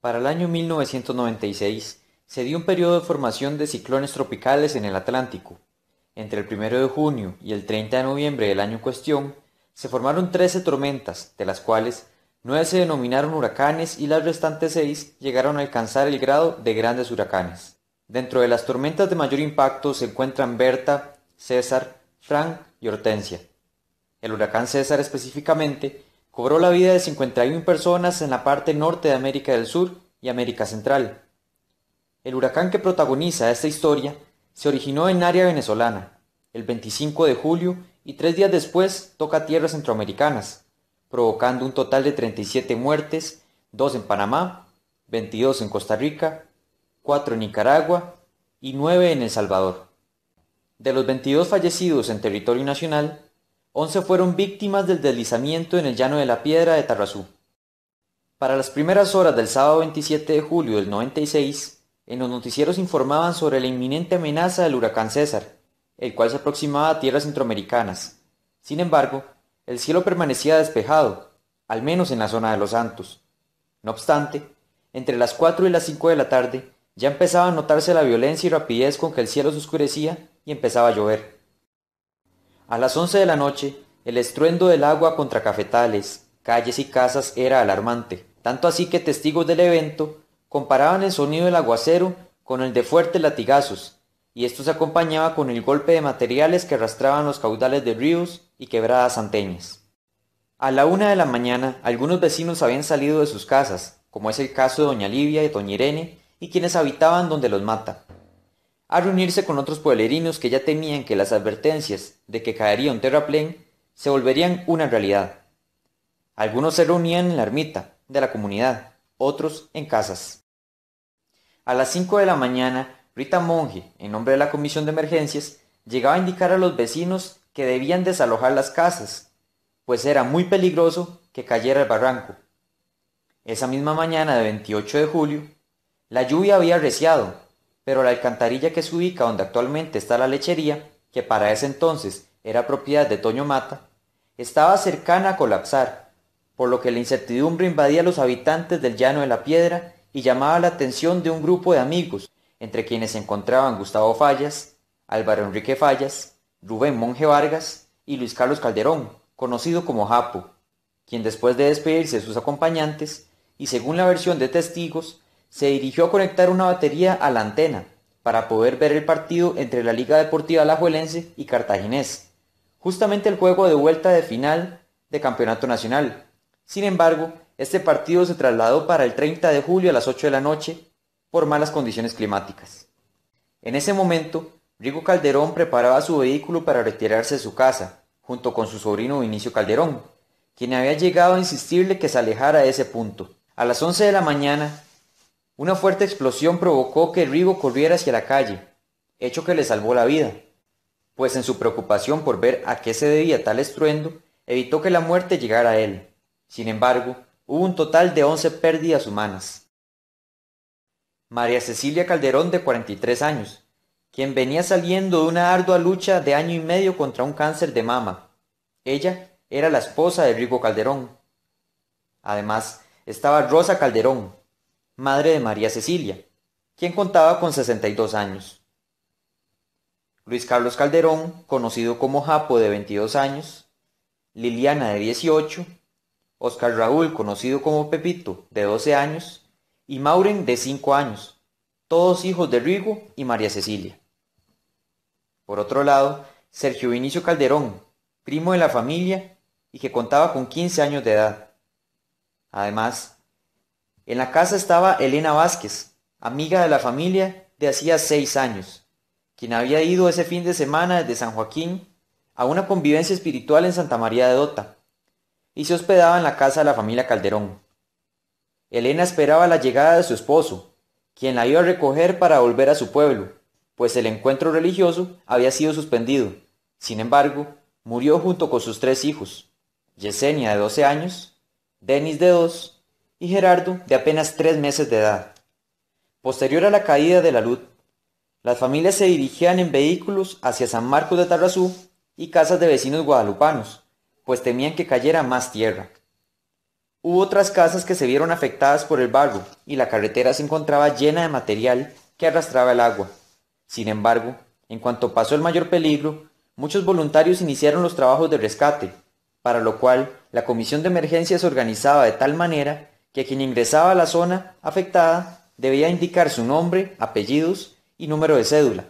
Para el año 1996 se dio un periodo de formación de ciclones tropicales en el Atlántico. Entre el 1 de junio y el 30 de noviembre del año en cuestión, se formaron 13 tormentas, de las cuales 9 se denominaron huracanes y las restantes 6 llegaron a alcanzar el grado de grandes huracanes. Dentro de las tormentas de mayor impacto se encuentran Berta, César, Frank y Hortensia. El huracán César específicamente cobró la vida de 51 personas en la parte norte de América del Sur y América Central. El huracán que protagoniza esta historia se originó en área venezolana, el 25 de julio y tres días después toca tierras centroamericanas, provocando un total de 37 muertes, 2 en Panamá, 22 en Costa Rica, 4 en Nicaragua y 9 en El Salvador. De los 22 fallecidos en territorio nacional, 11 fueron víctimas del deslizamiento en el llano de la piedra de Tarrazú. Para las primeras horas del sábado 27 de julio del 96, en los noticieros informaban sobre la inminente amenaza del huracán César, el cual se aproximaba a tierras centroamericanas. Sin embargo, el cielo permanecía despejado, al menos en la zona de Los Santos. No obstante, entre las 4 y las 5 de la tarde ya empezaba a notarse la violencia y rapidez con que el cielo se oscurecía y empezaba a llover. A las 11 de la noche, el estruendo del agua contra cafetales, calles y casas era alarmante, tanto así que testigos del evento comparaban el sonido del aguacero con el de fuertes latigazos, y esto se acompañaba con el golpe de materiales que arrastraban los caudales de ríos y quebradas anteñas. A la una de la mañana, algunos vecinos habían salido de sus casas, como es el caso de doña Livia y doña Irene, y quienes habitaban donde los mata, a reunirse con otros pueblerinos que ya temían que las advertencias de que caería un terraplén se volverían una realidad. Algunos se reunían en la ermita de la comunidad, otros en casas. A las cinco de la mañana Rita Monge, en nombre de la Comisión de Emergencias, llegaba a indicar a los vecinos que debían desalojar las casas, pues era muy peligroso que cayera el barranco. Esa misma mañana de 28 de julio, la lluvia había arreciado, pero la alcantarilla que se ubica donde actualmente está la lechería, que para ese entonces era propiedad de Toño Mata, estaba cercana a colapsar, por lo que la incertidumbre invadía a los habitantes del llano de la piedra y llamaba la atención de un grupo de amigos entre quienes se encontraban Gustavo Fallas, Álvaro Enrique Fallas, Rubén Monje Vargas y Luis Carlos Calderón, conocido como Japo, quien después de despedirse de sus acompañantes, y según la versión de testigos, se dirigió a conectar una batería a la antena para poder ver el partido entre la Liga Deportiva Alajuelense y Cartaginés, justamente el juego de vuelta de final de Campeonato Nacional. Sin embargo, este partido se trasladó para el 30 de julio a las 8 de la noche por malas condiciones climáticas. En ese momento, Rigo Calderón preparaba su vehículo para retirarse de su casa, junto con su sobrino Vinicio Calderón, quien había llegado a insistirle que se alejara de ese punto. A las 11 de la mañana, una fuerte explosión provocó que Rigo corriera hacia la calle, hecho que le salvó la vida, pues en su preocupación por ver a qué se debía tal estruendo, evitó que la muerte llegara a él. Sin embargo, hubo un total de 11 pérdidas humanas. María Cecilia Calderón de 43 años, quien venía saliendo de una ardua lucha de año y medio contra un cáncer de mama. Ella era la esposa de Rigo Calderón. Además, estaba Rosa Calderón, madre de María Cecilia, quien contaba con 62 años. Luis Carlos Calderón, conocido como Japo de 22 años, Liliana de 18, Oscar Raúl, conocido como Pepito, de 12 años, y Mauren de cinco años, todos hijos de Rigo y María Cecilia. Por otro lado, Sergio Vinicio Calderón, primo de la familia y que contaba con 15 años de edad. Además, en la casa estaba Elena Vázquez, amiga de la familia de hacía seis años, quien había ido ese fin de semana desde San Joaquín a una convivencia espiritual en Santa María de Dota, y se hospedaba en la casa de la familia Calderón. Elena esperaba la llegada de su esposo, quien la iba a recoger para volver a su pueblo, pues el encuentro religioso había sido suspendido. Sin embargo, murió junto con sus tres hijos, Yesenia de 12 años, Denis de 2 y Gerardo de apenas tres meses de edad. Posterior a la caída de la luz, las familias se dirigían en vehículos hacia San Marcos de Tarrazú y casas de vecinos guadalupanos, pues temían que cayera más tierra. Hubo otras casas que se vieron afectadas por el barro y la carretera se encontraba llena de material que arrastraba el agua. Sin embargo, en cuanto pasó el mayor peligro, muchos voluntarios iniciaron los trabajos de rescate, para lo cual la comisión de emergencia se organizaba de tal manera que quien ingresaba a la zona afectada debía indicar su nombre, apellidos y número de cédula.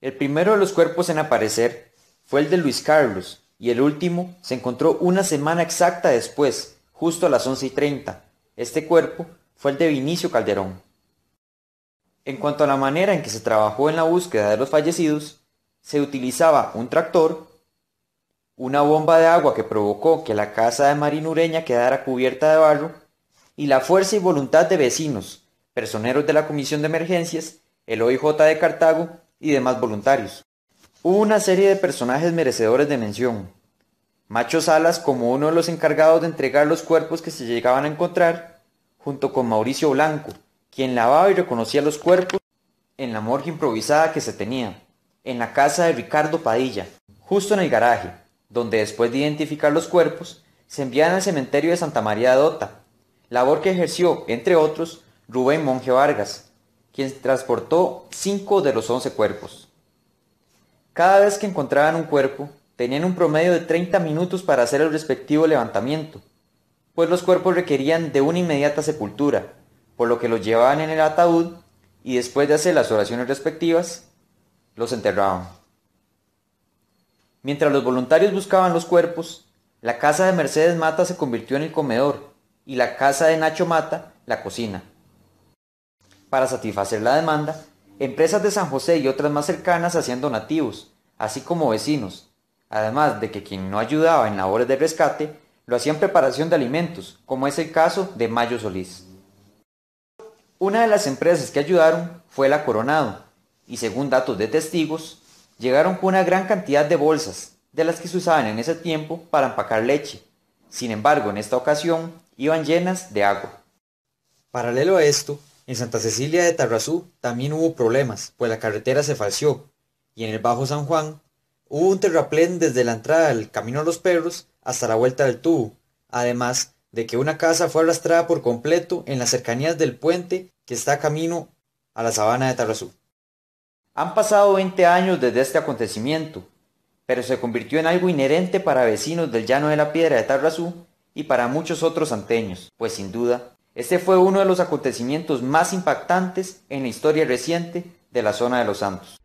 El primero de los cuerpos en aparecer fue el de Luis Carlos, y el último se encontró una semana exacta después, justo a las once y treinta. Este cuerpo fue el de Vinicio Calderón. En cuanto a la manera en que se trabajó en la búsqueda de los fallecidos, se utilizaba un tractor, una bomba de agua que provocó que la casa de Marinureña quedara cubierta de barro, y la fuerza y voluntad de vecinos, personeros de la Comisión de Emergencias, el OIJ de Cartago y demás voluntarios. Hubo una serie de personajes merecedores de mención. Macho Salas como uno de los encargados de entregar los cuerpos que se llegaban a encontrar, junto con Mauricio Blanco, quien lavaba y reconocía los cuerpos en la morgue improvisada que se tenía, en la casa de Ricardo Padilla, justo en el garaje, donde después de identificar los cuerpos, se enviaban al cementerio de Santa María de Dota, labor que ejerció, entre otros, Rubén Monje Vargas, quien transportó cinco de los once cuerpos. Cada vez que encontraban un cuerpo, tenían un promedio de 30 minutos para hacer el respectivo levantamiento, pues los cuerpos requerían de una inmediata sepultura, por lo que los llevaban en el ataúd y después de hacer las oraciones respectivas, los enterraban. Mientras los voluntarios buscaban los cuerpos, la casa de Mercedes Mata se convirtió en el comedor y la casa de Nacho Mata la cocina. Para satisfacer la demanda, empresas de San José y otras más cercanas hacían donativos, así como vecinos, además de que quien no ayudaba en labores de rescate lo hacía en preparación de alimentos, como es el caso de Mayo Solís. Una de las empresas que ayudaron fue la Coronado, y según datos de testigos, llegaron con una gran cantidad de bolsas, de las que se usaban en ese tiempo para empacar leche. Sin embargo, en esta ocasión iban llenas de agua. Paralelo a esto, en Santa Cecilia de Tarrazú también hubo problemas, pues la carretera se falció, y en el Bajo San Juan hubo un terraplén desde la entrada del Camino a los Perros hasta la vuelta del tubo, además de que una casa fue arrastrada por completo en las cercanías del puente que está camino a la sabana de Tarrazú. Han pasado 20 años desde este acontecimiento, pero se convirtió en algo inherente para vecinos del Llano de la Piedra de Tarrazú y para muchos otros anteños, pues sin duda, este fue uno de los acontecimientos más impactantes en la historia reciente de la zona de los Santos.